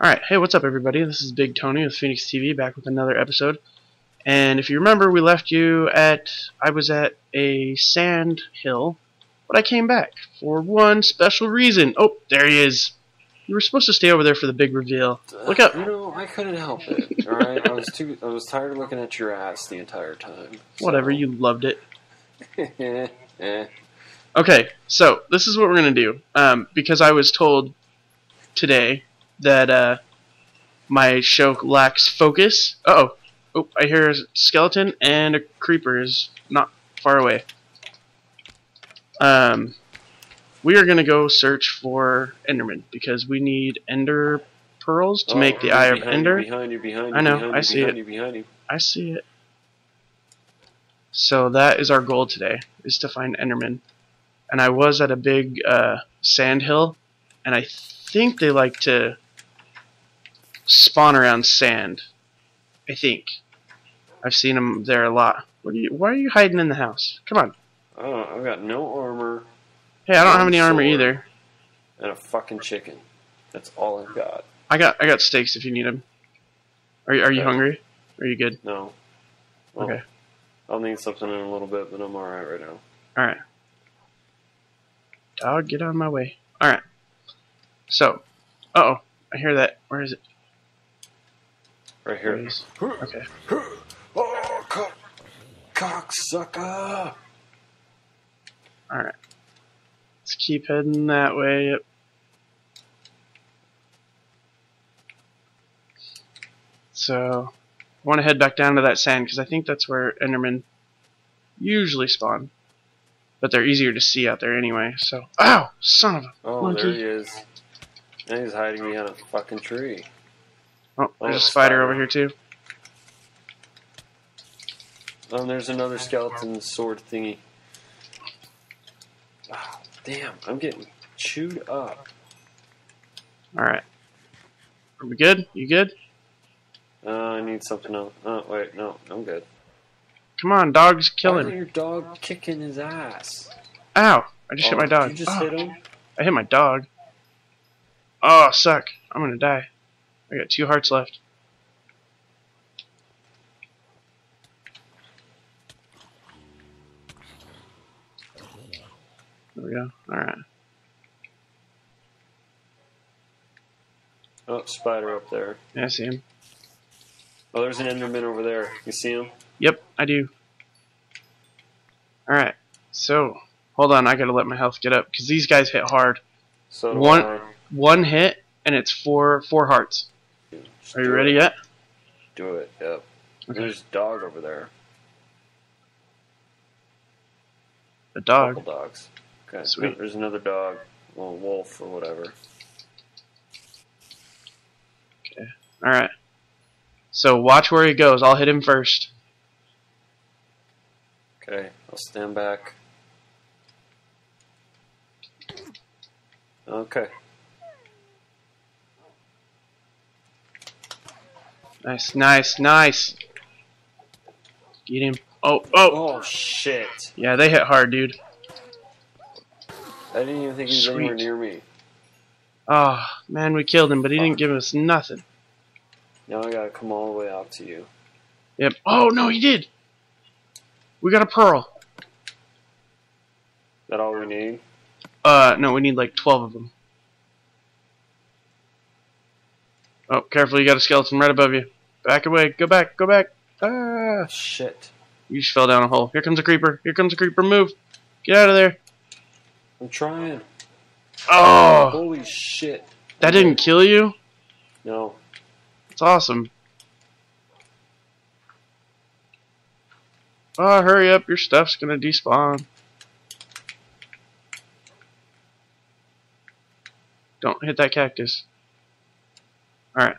Alright, hey, what's up, everybody? This is Big Tony with Phoenix TV, back with another episode. And if you remember, we left you at. I was at a sand hill, but I came back for one special reason. Oh, there he is. You were supposed to stay over there for the big reveal. Look up. You know, I couldn't help it. All right, I was too. I was tired of looking at your ass the entire time. so- Whatever, you loved it. Okay, so this is what we're gonna do. Um, because I was told today that uh, my show lacks focus. Uh oh, oh, I hear a skeleton and a creeper is not far away. Um, we are gonna go search for Enderman because we need Ender pearls to Oh, make the Eye of Ender. You, behind you, behind you. I know, behind I see behind it. Behind you. I see it. So that is our goal today, is to find Enderman. And I was at a big uh, sand hill, and I think they like to spawn around sand. I think. I've seen them there a lot. What are you, why are you hiding in the house? Come on. Oh, I've got no armor Hey, I don't have any armor either. and a fucking chicken. That's all I've got. I got I got steaks if you need them. Are you, are you Okay. hungry? Are you good? No. Well, Okay. I'll need something in a little bit, but I'm alright right now. All right. Dog, get out of my way. All right. So, uh oh, I hear that. Where is it? Right here. it is. Okay. Oh, cock, cocksucker! All right. Let's keep heading that way. Yep. So, I want to head back down to that sand because I think that's where Endermen usually spawn. But they're easier to see out there anyway. So, ow, son of a. Oh, Monkey. there he is. And he's hiding behind a fucking tree. Oh, Oh, there's a spider over here too. Oh, and there's another skeleton sword thingy. Ah, damn, I'm getting chewed up. All right. Are we good? You good? Uh, I need something else. Oh, wait, no, I'm good. Come on, dog's killing. is your dog kicking his ass? Ow! I just hit Oh, my dog. You just Oh, hit him? I hit my dog. Oh, suck. I'm gonna die. I got two hearts left. There we go. Alright. Oh, spider up there. Yeah, I see him. Oh, there's an Enderman over there. You see him? Yep, I do. Alright. So, hold on. I gotta let my health get up. Because these guys hit hard. So One- One hit, and it's four four hearts. Just Are you ready it. yet? Do it, yep. Okay. There's a dog over there. A dog. Couple dogs. Okay, Sweet. there's another dog. Well, wolf or whatever. Okay. Alright. So, watch where he goes. I'll hit him first. Okay, I'll stand back. Okay. Nice, nice, nice. Get him. Oh, oh. Oh shit! Yeah, they hit hard, dude. I didn't even think he was Sweet. anywhere near me. Oh, man, we killed him, but he didn't give us nothing. Now I gotta come all the way out to you. Yep. Oh, no, he did. We got a pearl. That all we need? Uh, no, we need like 12 of them. Oh, careful, you got a skeleton right above you. Back away. Go back, go back. Ah. Shit. You just fell down a hole. Here comes a creeper. Here comes a creeper. Move. Get out of there. I'm trying. Oh, Holy shit. that didn't kill you? No. It's awesome. Oh, hurry up. Your stuff's gonna despawn. Don't hit that cactus. Alright.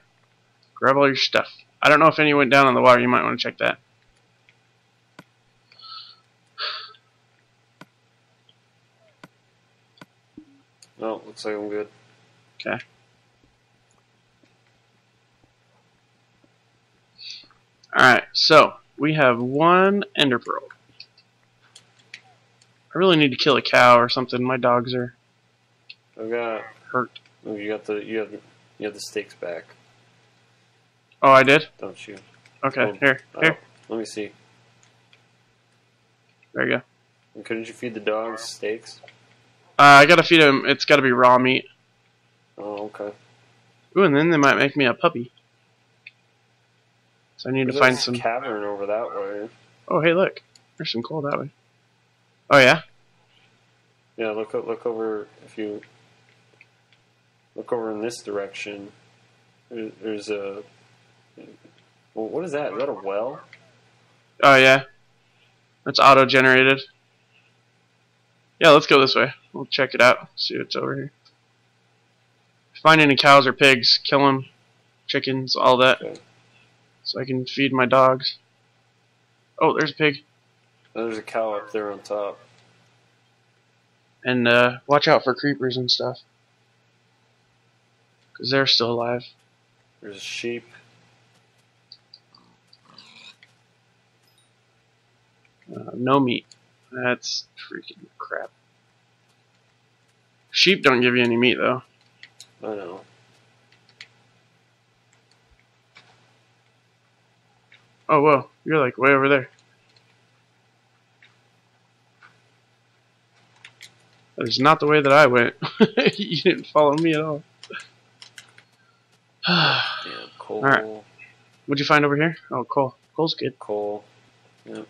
Grab all your stuff. I don't know if any went down in the water. You might want to check that. No, looks like I'm good. Okay. Alright, so we have one ender pearl. I really need to kill a cow or something. My dogs are I've got. hurt. You got the. You have. You have the steaks back, Oh, I did. don't you? Okay, Oh. here, Oh, here. let me see. There you go. And couldn't you feed the dogs steaks? Uh, I gotta feed them. It's gotta be raw meat. Oh, okay. Ooh, and then they might make me a puppy. So I need to There's find a some. cavern over that way. Oh, hey, look. There's some coal that way. Oh yeah. Yeah, look o- look over if you look over in this direction. There, there's a. Well, what is that? Is that a well? Oh yeah. That's auto generated. Yeah, let's go this way. We'll check it out. See what's over here. Find any cows or pigs, kill them. Chickens, all that. Okay. So I can feed my dogs. Oh, there's a pig. There's a cow up there on top. And uh, watch out for creepers and stuff. Because they're still alive. There's a sheep. Uh, no meat. That's freaking crap. Sheep don't give you any meat though. I know. Oh whoa, you're like way over there. That is not the way that I went. you didn't follow me at all. Damn, coal. Alright. What'd you find over here? Oh, coal. Coal's good. Coal. Yep.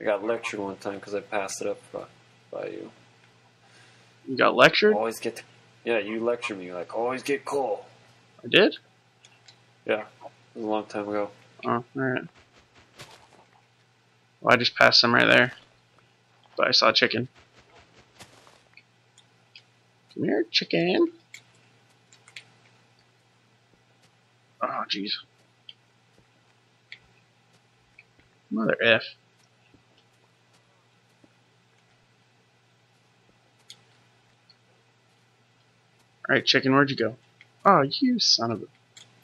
I got lectured one time because I passed it up by, by you. You got lectured? Always get. The, yeah, you lectured me like always get coal. I did? Yeah, it was a long time ago. Oh, alright. Well, I just passed some right there. But I saw a chicken. Come here, chicken. Oh, jeez. Mother F. Alright, chicken, where'd you go? Oh, you son of a.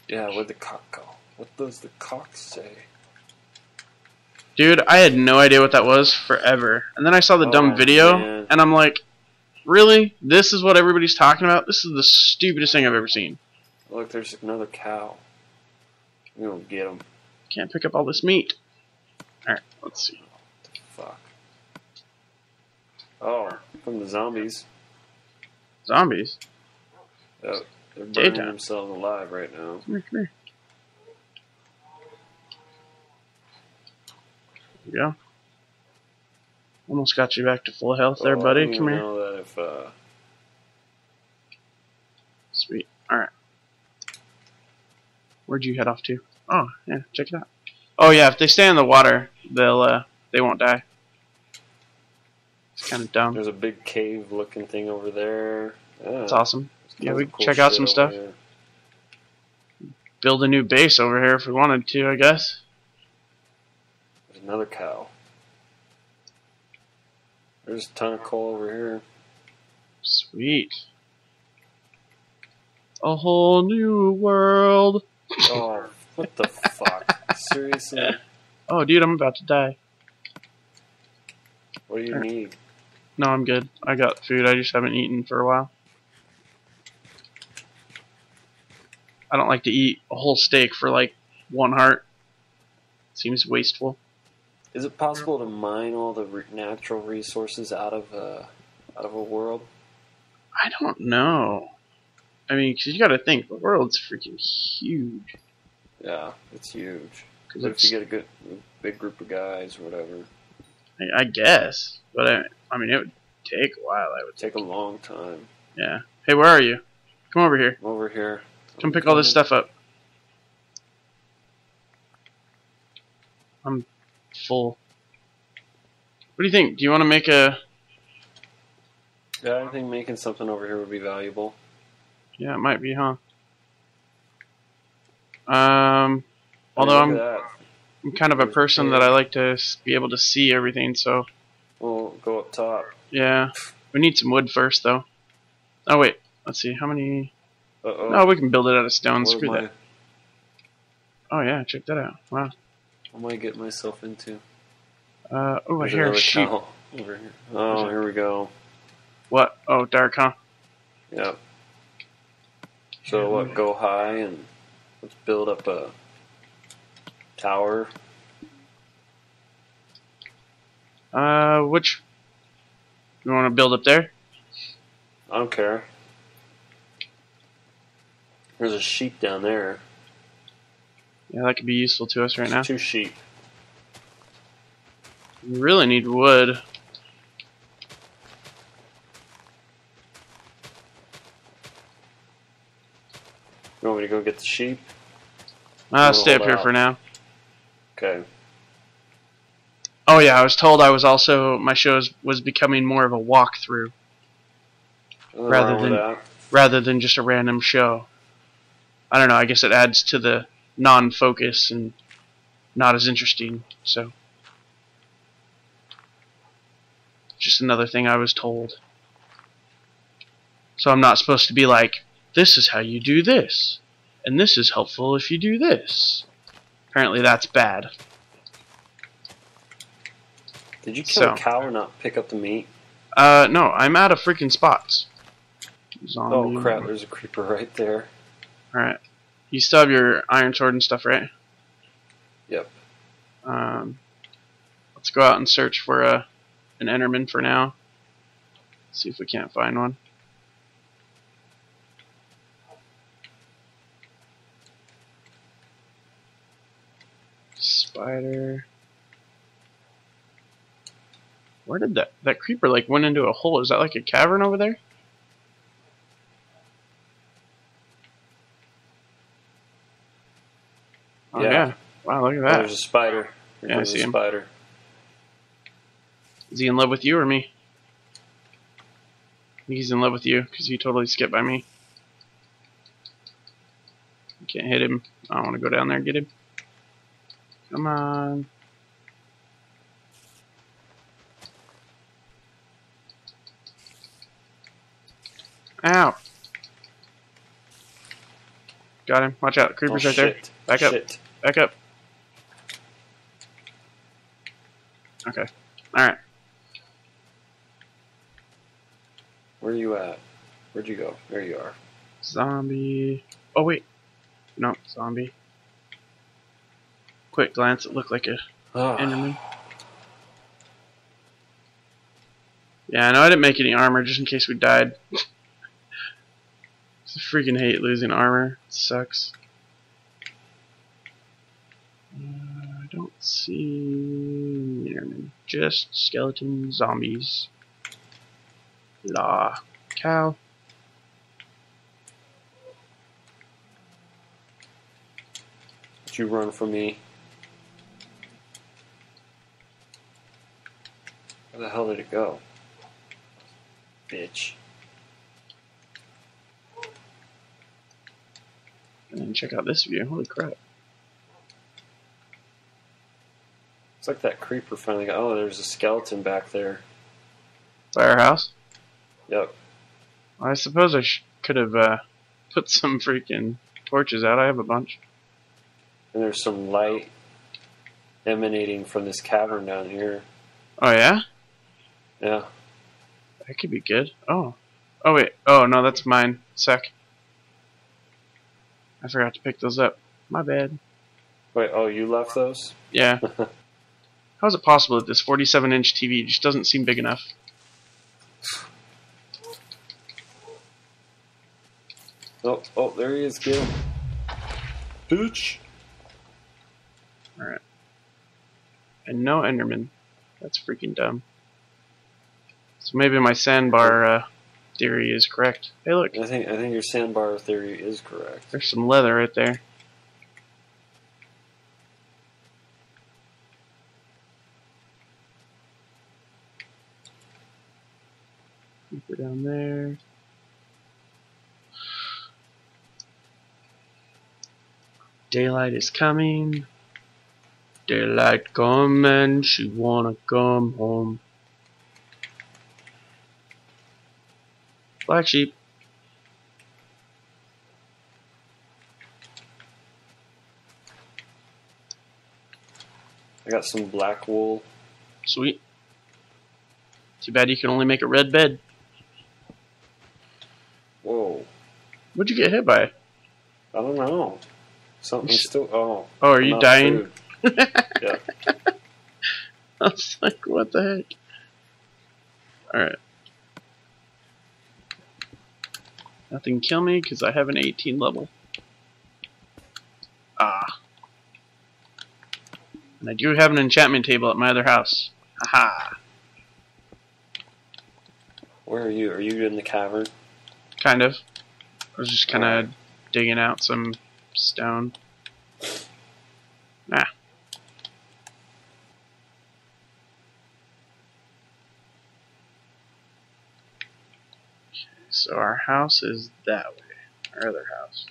Yeah, where'd the cock go? What does the cock say? Dude, I had no idea what that was forever. And then I saw the oh, dumb Oh, video, man. and I'm like, really? This is what everybody's talking about? This is the stupidest thing I've ever seen. Look, there's another cow. We don't get them. Can't pick up all this meat. Alright, let's see. Fuck. Oh, from the zombies. Zombies. Oh, they're burning Daytime. themselves alive right now. Come here, come here. There you go. Almost got you back to full health there, Oh, buddy. Come here. know that if uh, Sweet. Alright. Where'd you head off to? Oh, yeah, check it out. Oh yeah, if they stay in the water, they'll uh they won't die. It's kinda dumb. there's a big cave-looking thing over there. Yeah, It's awesome. there's Yeah, we of can check out some stuff. there. Build a new base over here if we wanted to, I guess. There's another cow. There's a ton of coal over here. Sweet. A whole new world. Oh, what the fuck? Seriously? Oh, dude, I'm about to die. What do you need? No, I'm good. I got food. I just haven't eaten for a while. I don't like to eat a whole steak for like one heart. Seems wasteful. Is it possible to mine all the re- natural resources out of a out of a world? I don't know. I mean, 'cause you got to think the world's freaking huge. Yeah, it's huge. Because if you get a good, big group of guys or whatever? I, I guess, but I, I mean, it would take a while. I would Take a long time. Yeah. Hey, where are you? Come over here. I'm over here. Come pick all this stuff up. I'm full. What do you think? Do you want to make a? Yeah, I think making something over here would be valuable. Yeah, it might be, huh? Um, although I'm that. I'm kind of a person that I like to be able to see everything. So We'll go up top. yeah, we need some wood first, though. Oh wait, let's see how many. Uh oh. Oh, we can build it out of stone. what, Screw am I, that. Oh yeah, check that out. Wow. what am I getting myself into? Uh, oh, I hear a sheep. over here. Oh, here we go. What? Oh, dark, huh? Yep. So what? Go high and let's build up a tower. Uh, which you want to build up there? I don't care. There's a sheep down there. Yeah, that could be useful to us right now. Two sheep. We really need wood. You want me to go get the sheep? We'll stay up here out. for now. Okay. Oh yeah, I was told I was also my show was- was becoming more of a walkthrough Rather than- that. rather than just a random show. I don't know. I guess it adds to the non-focus and not as interesting. So, just another thing I was told. So I'm not supposed to be like, this is how you do this, and this is helpful if you do this. Apparently, that's bad. Did you kill So- a cow or not pick up the meat? Uh, no, I'm out of freaking spots. Zombie. Oh crap! There's a creeper right there. Alright. You still have your iron sword and stuff, right? Yep. Um, let's go out and search for a, an Enderman for now. See if we can't find one. Spider. Where did that that creeper like went into a hole? Is that like a cavern over there? Oh Yeah. yeah. Wow, look at that. there's a spider. Here Yeah, I see a him. spider. Is he in love with you or me? I think he's in love with you because he totally skipped by me. Can't hit him. I don't want to go down there and get him. Come on. Ow. Got him. Watch out. Creeper's oh, right there. Oh, Back up. Shit. Back up. Okay. Alright. Where are you at? Where'd you go? There you are. Zombie. Oh wait. No, zombie. Quick glance, it looked like a Enderman. Yeah, I know I didn't make any armor just in case we died. I freaking hate losing armor. It sucks. Uh, I don't see Enderman. Just skeleton zombies. La. Cow. You run from me? Where the hell did it go? Bitch. And then check out this view. Holy crap. It's like that creeper finally got. Oh, there's a skeleton back there. Firehouse? Yep. I suppose I sh- could have uh, put some freaking torches out. I have a bunch. And there's some light emanating from this cavern down here. Oh yeah, Yeah. that could be good. Oh, oh wait. Oh no, that's mine. Sec. I forgot to pick those up. My bad. Wait, oh, you left those? Yeah. How is it possible that this 47-inch TV just doesn't seem big enough? Oh, oh, there he is, get him. Bitch. And no Enderman. That's freaking dumb. So maybe my sandbar uh, theory is correct. Hey, look. I think I think your sandbar theory is correct. There's some leather right there. Keep it down there. Daylight is coming. Daylight coming. She wanna come home. Black sheep. I got some black wool. Sweet. Too bad you can only make a red bed. Whoa. What'd you get hit by? I don't know. Something still. Oh. Oh, are you dying? Yeah. I was like, what the heck? Alright. Nothing kill me because I have an 18 level. Ah. And I do have an enchantment table at my other house. Haha. Where are you? Are you in the cavern? Kind of. I was just kind of digging out some stone. Ah. So our house is that way. Our other house.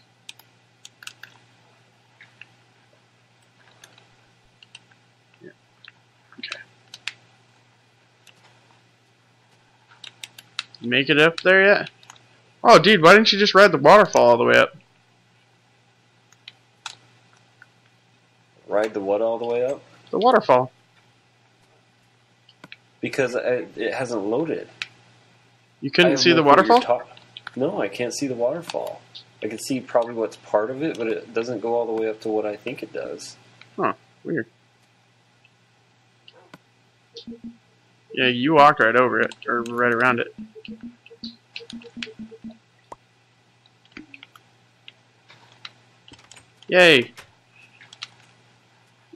Yeah. Okay. Make it up there yet? Oh, dude, why didn't you just ride the waterfall all the way up? Ride the what all the way up? The waterfall. Because it hasn't loaded. You couldn't see the waterfall? No, I can't see the waterfall. I can see probably what's part of it, but it doesn't go all the way up to what I think it does. Huh, weird. Yeah, you walk right over it, or right around it. Yay!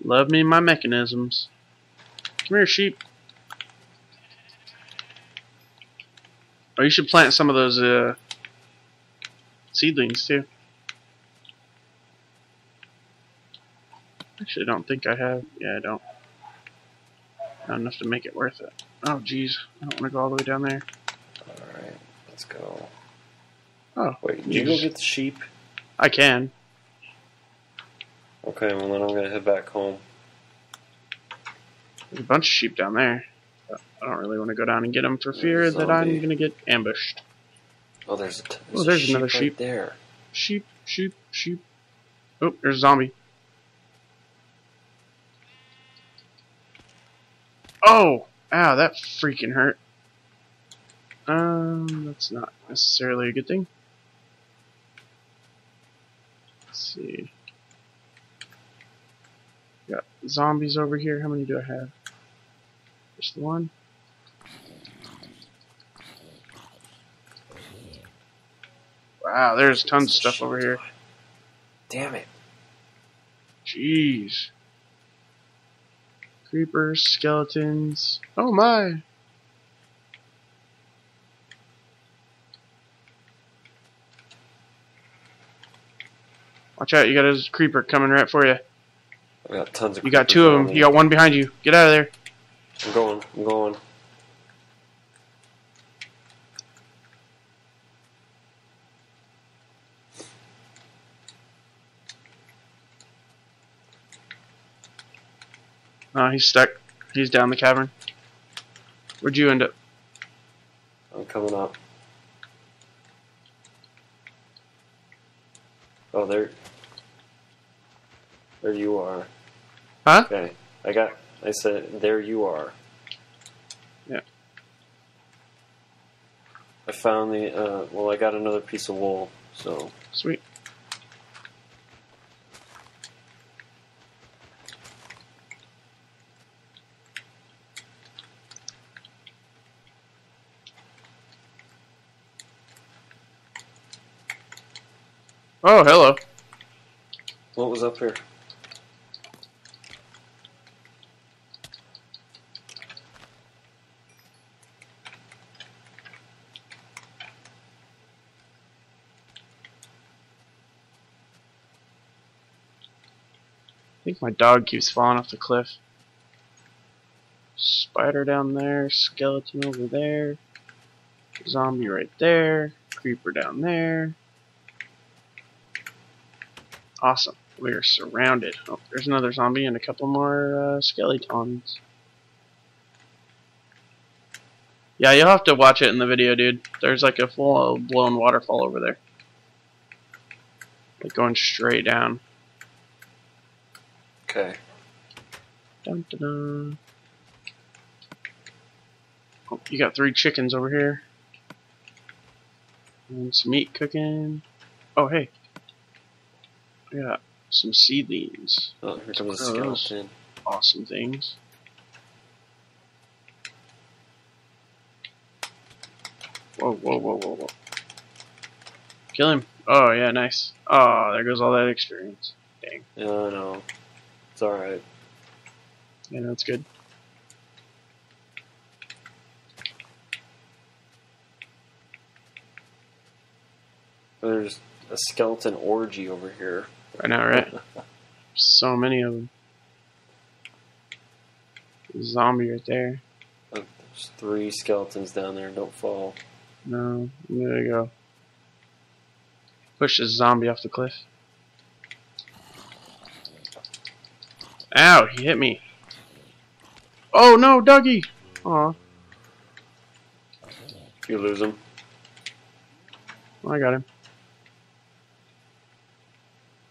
Love me my mechanisms. Come here, sheep. Oh, you should plant some of those uh, seedlings too. Actually, I don't think I have. Yeah, I don't. Not enough to make it worth it. Oh, jeez. I don't want to go all the way down there. Alright, let's go. Oh, Wait, did you go get the sheep? I can. Okay, well then I'm gonna head back home. There's a bunch of sheep down there. I don't really want to go down and get them for fear that I'm going to get ambushed. Oh, there's a, t- Oh, a there's another right sheep. there. Sheep, sheep, sheep. Oh, there's a zombie. Oh! Ow, that freaking hurt. Um, that's not necessarily a good thing. Let's see. Got zombies over here. How many do I have? Just one. Wow, there's tons of stuff over here. Damn it. Jeez. Creepers, skeletons. Oh my! Watch out, you got a creeper coming right for you. I got tons of You got two of them. You got one behind you. Get out of there. I'm going, I'm going. Oh, he's stuck. He's down the cavern. Where'd you end up? I'm coming up. Oh, there. There you are. Huh? Okay. I got. I said, there you are. Yeah. I found the. Uh, well, I got another piece of wool, so. Sweet. Oh, hello. What was up here? I think my dog keeps falling off the cliff. Spider down there, skeleton over there, zombie right there, creeper down there. Awesome. We are surrounded. Oh, there's another zombie and a couple more uh, skeletons. Yeah, you'll have to watch it in the video, dude. There's like a full blown waterfall over there. Like going straight down. Okay. Dun, dun, dun. Oh, you got three chickens over here. And some meat cooking. Oh, hey. Got some seedlings. Oh, here comes a skeleton. Awesome things. Whoa, whoa, whoa, whoa, whoa. Kill him. Oh, yeah, nice. Oh, there goes all that experience. Dang. Yeah, I know. It's alright. Yeah, that's good. There's a skeleton orgy over here. I know, right? So many of them. Zombie right there. Oh, there's three skeletons down there. Don't fall. No, there you go. Push this zombie off the cliff. Ow, he hit me. Oh no, Dougie! Aw, You lose them. I got him.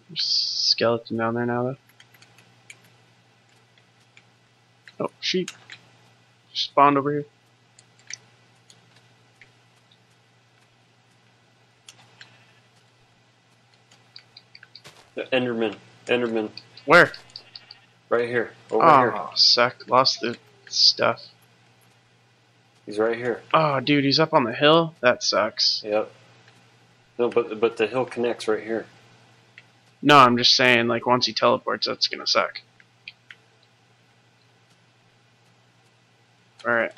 There's a skeleton down there now, though. Oh, sheep. Spawned over here. The Enderman. Enderman. Where? Right here. Over oh, here. suck. Lost the stuff. He's right here. Oh, dude, he's up on the hill? That sucks. Yep. No, but but the hill connects right here. No, I'm just saying, like, once he teleports, that's gonna suck. Alright.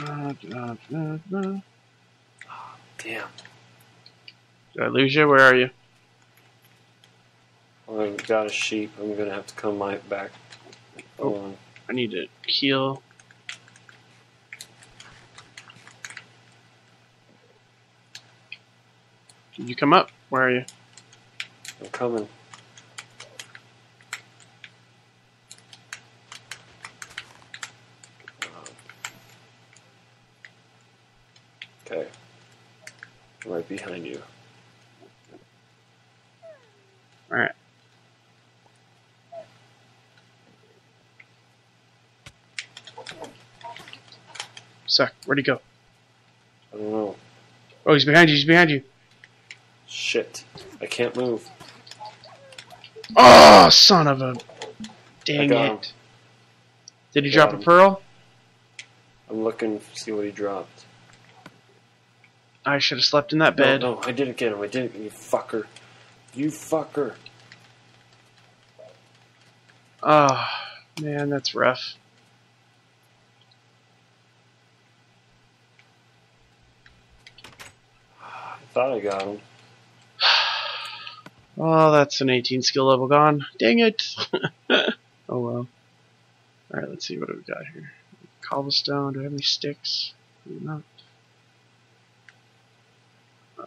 Uh, uh, uh, uh. Damn. Did I lose you? Where are you? I've got a sheep. I'm gonna have to come my back. Hold on. I need to heal. Did you come up? Where are you? I'm coming. Um, okay. Right behind you. Alright. Suck. Where'd he go? I don't know. Oh, he's behind you. He's behind you. Shit. I can't move. Oh, son of a. Dang it. him. Did he drop a pearl? I'm looking to see what he dropped. I should have slept in that No, bed. no, I didn't get him. I didn't. You fucker. You fucker. Oh, man, that's rough. I thought I got him. Oh, that's an 18 skill level gone. Dang it. oh well. Alright, let's see what we've got here. Cobblestone. Do I have any sticks? Maybe not. Uh,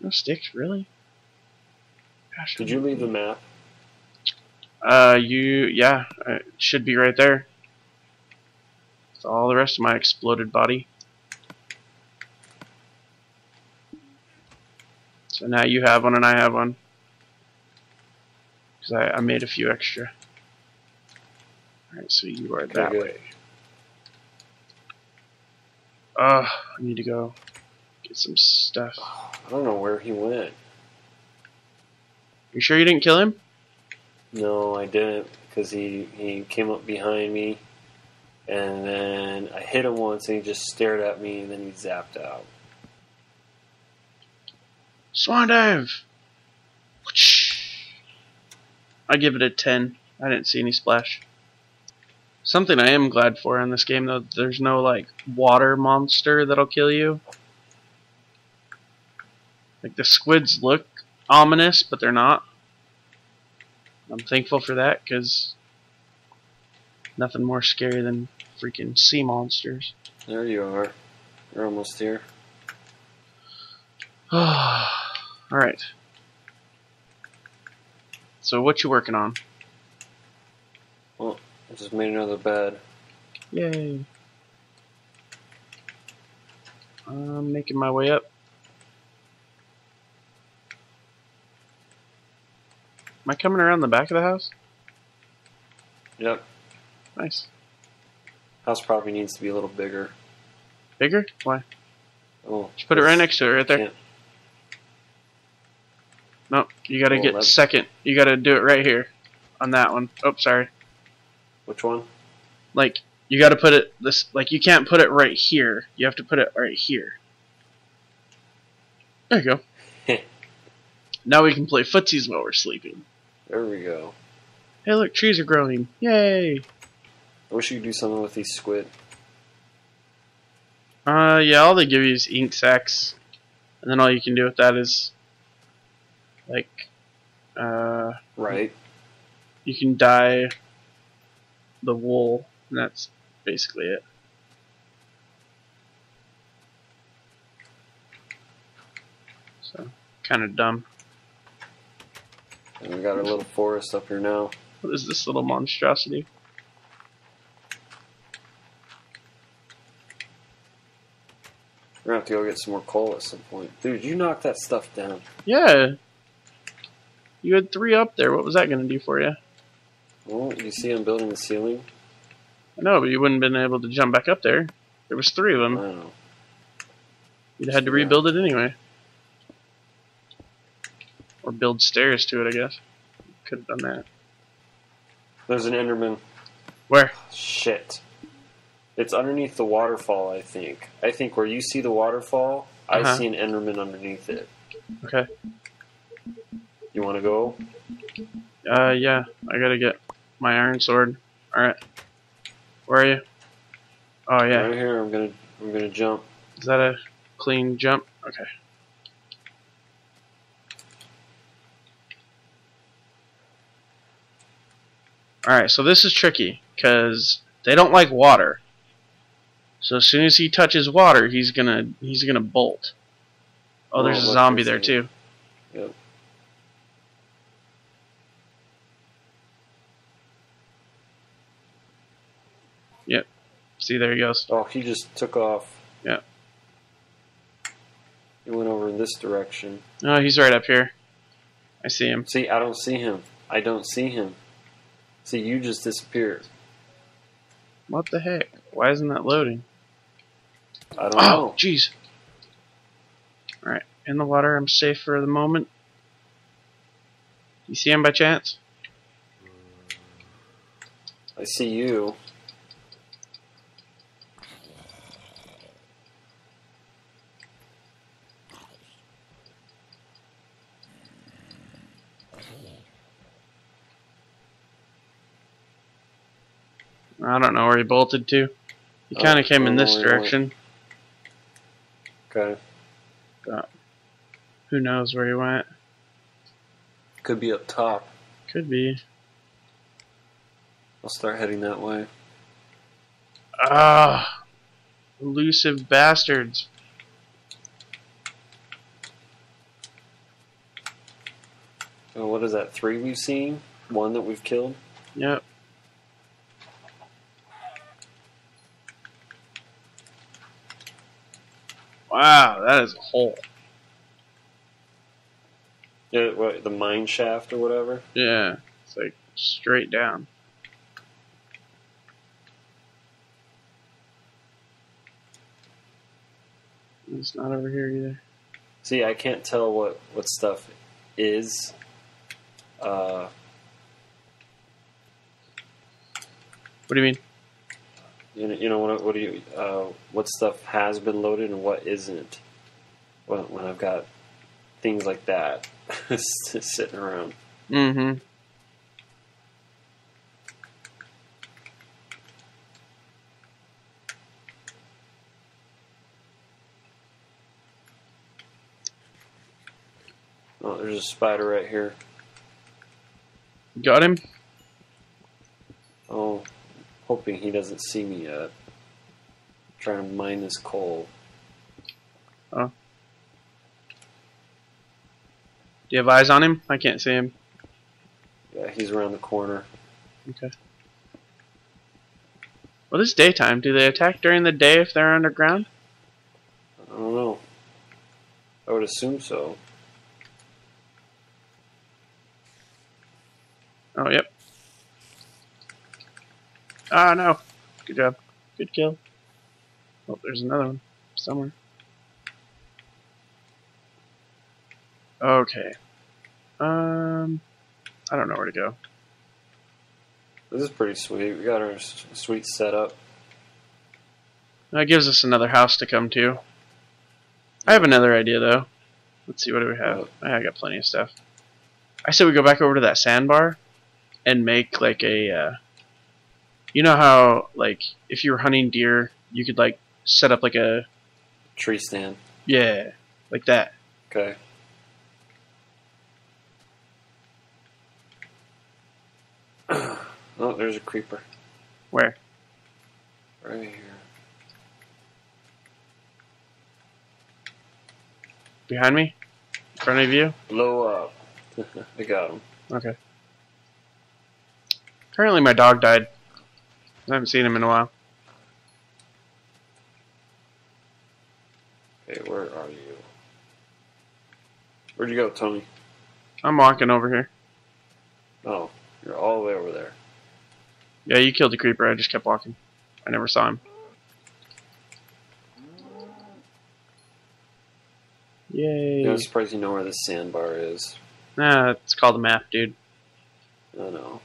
no sticks, really? Gosh, Did you leave the map? Uh, you, yeah, it should be right there. With all the rest of my exploded body. So now you have one and I have one. Because I, I made a few extra. Alright, so you are that good. way. Uh, I need to go get some stuff. I don't know where he went. You sure you didn't kill him? No, I didn't because he he came up behind me, and then I hit him once, and he just stared at me, and then he zapped out. Swan dive! I give it a 10. I didn't see any splash. Something I am glad for in this game, though, there's no, like, water monster that'll kill you. Like, the squids look ominous, but they're not. I'm thankful for that, because nothing more scary than freaking sea monsters. There you are. You're almost here. Alright. So what you working on? Well, I just made another bed. Yay. I'm making my way up. Am I coming around the back of the house? Yep. Nice. House probably needs to be a little bigger. Bigger? Why? Oh, Just put it right next to it, right there. Nope. You gotta Oh, get that- second. You gotta do it right here. On that one. Oh, sorry. Which one? Like, you gotta put it this, like, you can't put it right here. You have to put it right here. There you go. now we can play footsies while we're sleeping. There we go. Hey, look, trees are growing. Yay! I wish you could do something with these squid. Uh, yeah, all they give you is ink sacs. And then all you can do with that is, like, uh, Right. you can dye the wool, and that's basically it. So, kind of dumb. And we got our little forest up here now. What is this little monstrosity? We're gonna have to go get some more coal at some point. Dude, you knock that stuff down. Yeah. You had three up there. What was that going to do for you? Oh, you see I'm building the ceiling? I know, but you wouldn't have been able to jump back up there. There was three of them. don't. You'd had to rebuild it anyway. Or build stairs to it, I guess. Could have done that. There's an Enderman. Where? Shit. It's underneath the waterfall, I think. I think where you see the waterfall, I Uh-huh. see an Enderman underneath it. Okay. You want to go? Uh, yeah. I gotta get my iron sword. Alright. Where are you? Oh, yeah. Right here. I'm gonna. I'm gonna jump. Is that a clean jump? Okay. Alright, so this is tricky, because they don't like water. So as soon as he touches water, he's gonna he's gonna bolt. Oh, there's Oh, a zombie there too. Yep. See, there he goes. Oh, he just took off. Yeah. He went over in this direction. Oh, he's right up here. I see him. See, I don't see him. I don't see him. See, you just disappeared. What the heck? Why isn't that loading? I don't Oh, know. jeez. Alright, in the water, I'm safe for the moment. You see him by chance? I see you. I don't know where he bolted to. He Oh, kind of came in this know where he direction. Okay. But Who knows where he went? Could be up top. Could be. I'll start heading that way. Ah, elusive bastards. Oh, what is that? Three we've seen? One that we've killed? Yep. Wow, that is a hole. Yeah, what, the mine shaft or whatever? Yeah, it's like straight down. It's not over here either. See, I can't tell what, what stuff is. Uh, What do you mean? You know, you know what, what do you, uh, what stuff has been loaded and what isn't. When, when I've got things like that sitting around. Mm-hmm. Oh, there's a spider right here. Got him? Oh, hoping he doesn't see me yet. Trying to mine this coal. Do you have eyes on him? I can't see him. Yeah, he's around the corner. Okay. Well, it's daytime. Do they attack during the day if they're underground? I don't know. I would assume so. Oh, yep. Ah, no. Good job. Good kill. Oh, there's another one somewhere. Okay. Um, I don't know where to go. This is pretty sweet. We got our sweet setup. That gives us another house to come to. I have another idea though. Let's see what do we have. What? I got plenty of stuff. I said we go back over to that sandbar and make like a. Uh, you know how like if you were hunting deer, you could like set up like a Tree stand. yeah like that. Okay. oh, there's a creeper Where? right here. Behind me? In front of you? Blow up. I got him. Okay. Apparently my dog died. I haven't seen him in a while. Okay, where are you? Where'd you go, Tony? I'm walking over here. Oh, you're all the way over there. Yeah, you killed the creeper. I just kept walking. I never saw him. Yay. Yeah, I'm surprised you know where the sandbar is. Nah, it's called a map, dude. I know.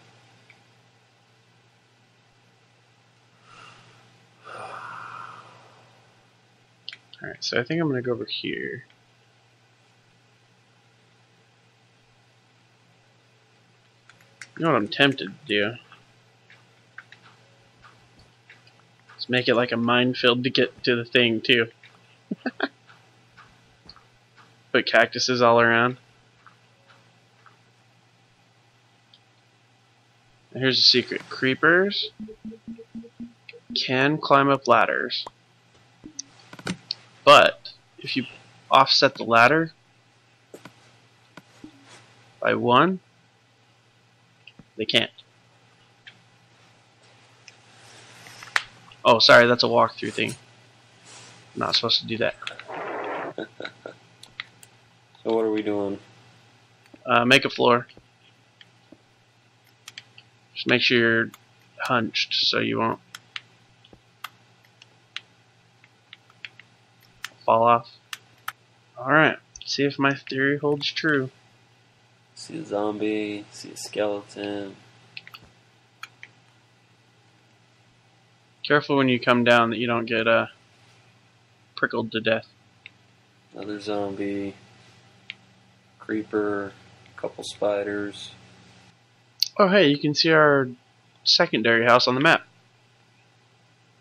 Alright, so I think I'm gonna go over here. You know what I'm tempted to do? Let's make it like a minefield to get to the thing, too. Put cactuses all around. Here's the secret. Creepers can climb up ladders. But if you offset the ladder by one, they can't. Oh, sorry, that's a walkthrough thing. I'm not supposed to do that. So what are we doing? Uh, make a floor. Just make sure you're hunched so you won't fall off. Alright, see if my theory holds true. See a zombie, see a skeleton. Careful when you come down that you don't get uh, prickled to death. Another zombie, creeper, couple spiders. Oh, hey, you can see our secondary house on the map.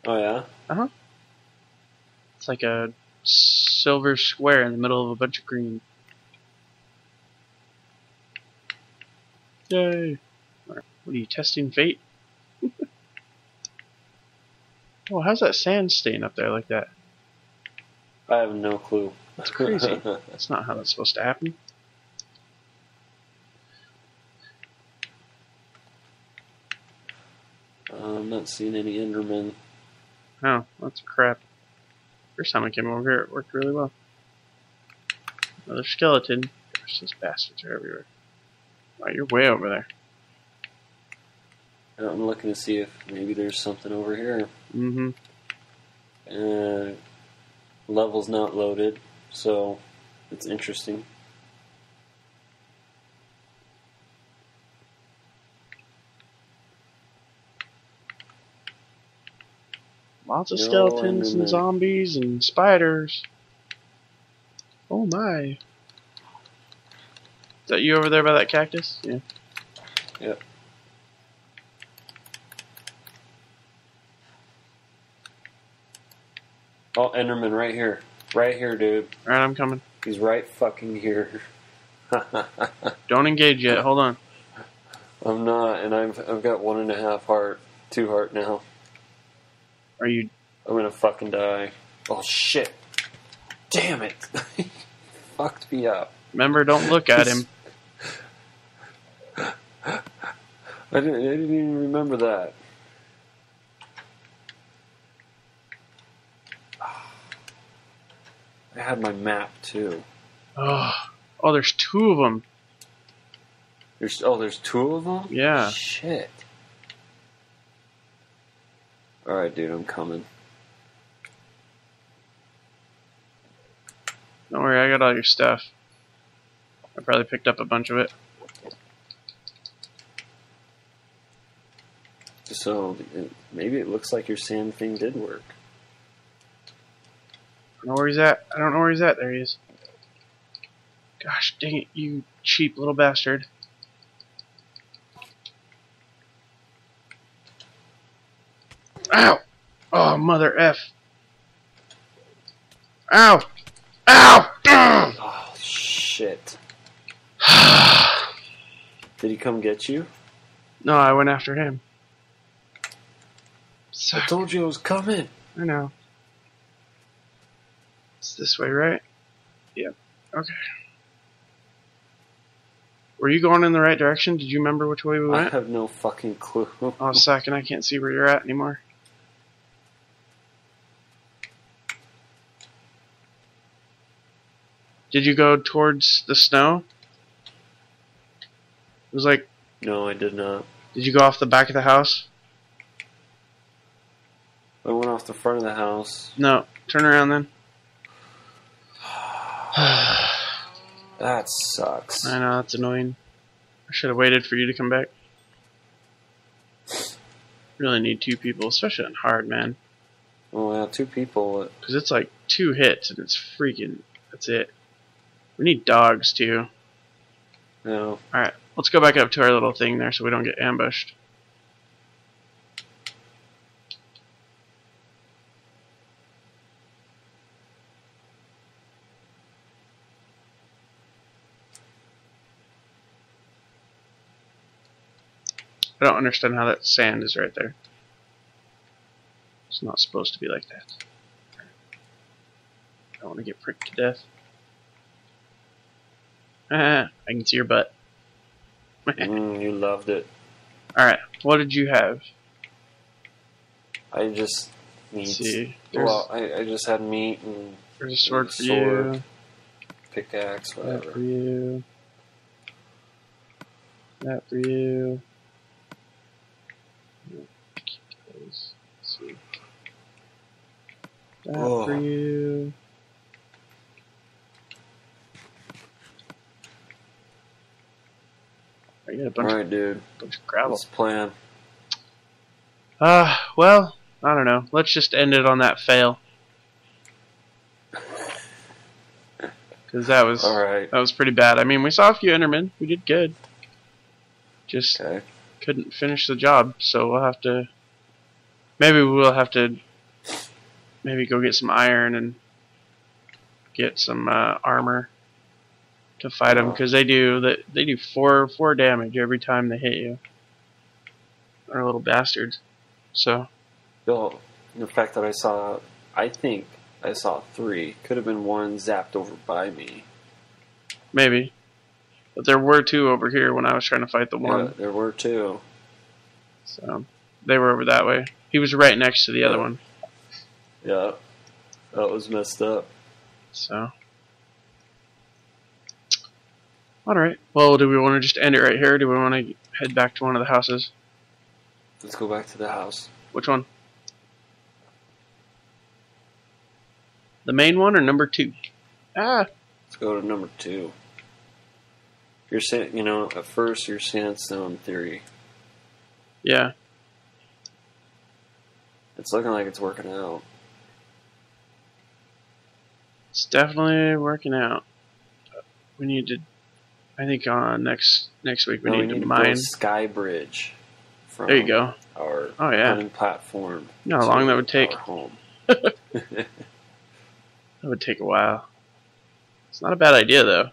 Oh yeah, Uh-huh. It's like a silver square in the middle of a bunch of green. Yay! Alright, What are you testing fate? oh, how's that sand staying up there like that? I have no clue. That's crazy. That's not how that's supposed to happen. Uh, I'm not seeing any Endermen. Oh, that's crap. First time I came over here, it worked really well. Another skeleton. Gosh, those bastards are everywhere. Wow, you're way over there. I'm looking to see if maybe there's something over here. Mm-hmm. Uh, level's not loaded, so it's interesting. Lots of No skeletons and zombies and spiders. Oh my. Is that you over there by that cactus? Yeah. Yep. Oh, Enderman right here. Right here, dude. Alright, I'm coming. He's right fucking here. Don't engage yet. Hold on. I'm not, and I've I've got one and a half heart, two heart now. Are you. I'm gonna fucking die. Oh shit! Damn it! Fucked me up. Remember, don't look at him. I didn't. I didn't even remember that. I had my map too. Oh, oh there's two of them. There's oh, there's two of them. Yeah. Shit. All right, dude, I'm coming. Don't worry, I got all your stuff. I probably picked up a bunch of it. So maybe it looks like your sand thing did work. I don't know where he's at. I don't know where he's at. There he is. Gosh dang it, you cheap little bastard. Ow! Oh, mother F. Ow! Ow! Ugh! Oh shit! Did he come get you? no, I went after him. I told you I was coming. I know. It's this way, right? Yep. Okay. Were you going in the right direction? Did you remember which way we went? I have no fucking clue. Oh, second. I can't see where you're at anymore. Did you go towards the snow? It was like, No, I did not. did you go off the back of the house? I went off the front of the house. No. Turn around then. That sucks. I know, that's annoying. I should have waited for you to come back. Really need two people, especially on hard, man. Oh yeah, two people. Because it's like two hits and it's freaking. That's it. We need dogs too. Know, Alright, let's go back up to our little thing there so we don't get ambushed. I don't understand how that sand is right there. It's not supposed to be like that. I don't want to get pricked to death. I can see your butt. mm, you loved it. Alright, what did you have? I just meat. See. Well, I, I just had meat and there's a sword you. pickaxe, That whatever. for you. That for you. Keep those. Let's see. That Oh. for you. I got a bunch, All right, dude. of, bunch of gravel. Let's plan. Uh, well, I don't know. Let's just end it on that fail. Because that was All right. that was pretty bad. I mean, we saw a few Endermen. We did good. Just Okay. couldn't finish the job, so we'll have to. Maybe we'll have to. Maybe go get some iron and get some uh, armor to fight them because they do that. They do four four damage every time they hit you. They're little bastards. So Bill, the fact that I saw, I think I saw three. Could have been one zapped over by me. maybe, but there were two over here when I was trying to fight the one. Yeah, there were two. So they were over that way. He was right next to the other one. Yeah. That was messed up. So. Alright. Well, do we want to just end it right here? Or do we want to head back to one of the houses? Let's go back to the house. Which one? The main one or number two? Ah, Let's go to number two. You're saying, you know, at first your sandstone theory. yeah. It's looking like it's working out. It's definitely working out. We need to. I think on next next week we No, need, we to need to mine. Sky Bridge. From There you go. Our Oh yeah. platform. You know how long that would take? home. That would take a while. It's not a bad idea though.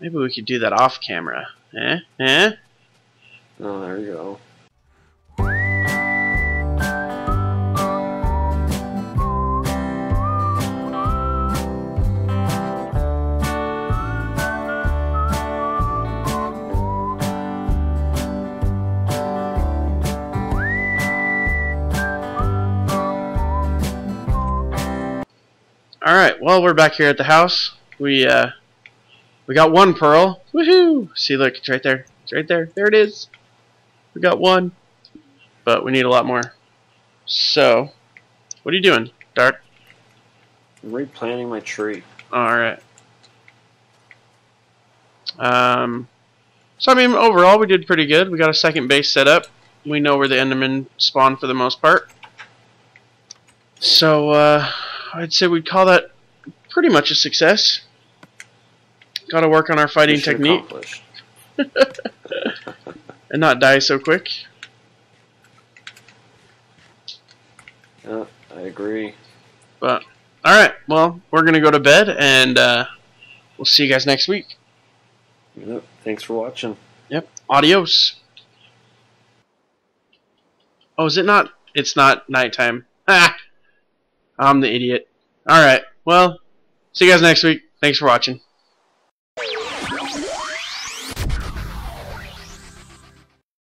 Maybe we could do that off camera. Eh? Eh? Oh, there you go. Well, we're back here at the house. We uh, we got one pearl. Woohoo! See, look, it's right there. It's right there. There it is. We got one, but we need a lot more. So, what are you doing, Dart? I'm replanting my tree. All right. Um, so I mean, overall, we did pretty good. We got a second base set up. We know where the Endermen spawn for the most part. So uh, I'd say we'd call that pretty much a success. Got to work on our fighting technique and not die so quick. Yeah, I agree. But all right, well, we're gonna go to bed, and uh, we'll see you guys next week. Yep. Thanks for watching. Yep. Adios. Oh, is it not? It's not nighttime. Ah, I'm the idiot. All right. Well, see you guys next week. Thanks for watching.